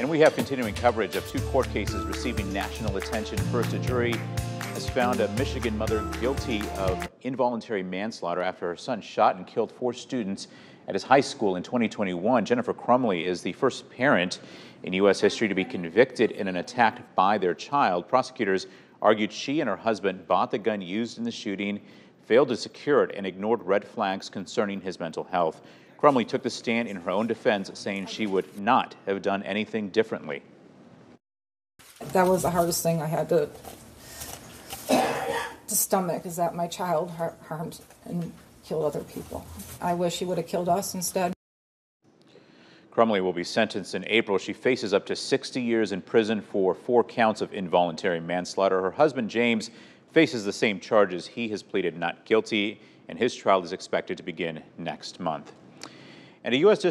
And we have continuing coverage of two court cases receiving national attention. First, a jury has found a Michigan mother guilty of involuntary manslaughter after her son shot and killed four students at his high school in 2021. Jennifer Crumbley is the first parent in U.S. history to be convicted in an attack by their child. Prosecutors argued she and her husband bought the gun used in the shooting, failed to secure it, and ignored red flags concerning his mental health. Crumbley took the stand in her own defense, saying she would not have done anything differently. That was the hardest thing I had to, to stomach is that my child har- harmed and killed other people. I wish he would have killed us instead. Crumbley will be sentenced in April. She faces up to 60 years in prison for four counts of involuntary manslaughter. Her husband, James, faces the same charges. He has pleaded not guilty, and his trial is expected to begin next month. And a U.S.